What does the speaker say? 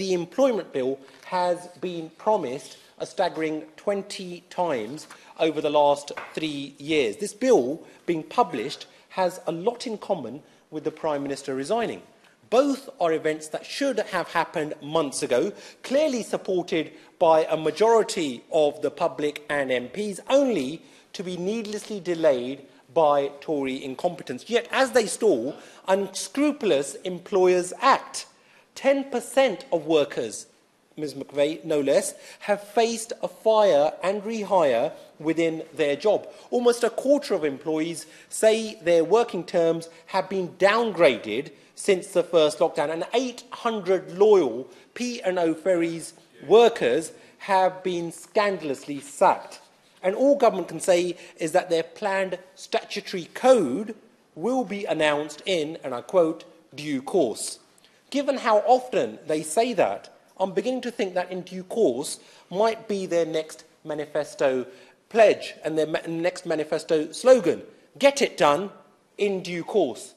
the employment bill has been promised a staggering 20 times over the last three years. This bill being published has a lot in common with the Prime Minister resigning. Both are events that should have happened months ago, clearly supported by a majority of the public and MPs, only to be needlessly delayed by Tory incompetence. Yet, as they stall, unscrupulous employers act. 10% of workers Ms McVeigh, no less, have faced a fire and rehire within their job. Almost a quarter of employees say their working terms have been downgraded since the first lockdown, and 800 loyal P&O Ferries workers have been scandalously sacked. And all government can say is that their planned statutory code will be announced in, and I quote, due course. Given how often they say that, I'm beginning to think that in due course might be their next manifesto pledge and their ma next manifesto slogan. Get it done in due course.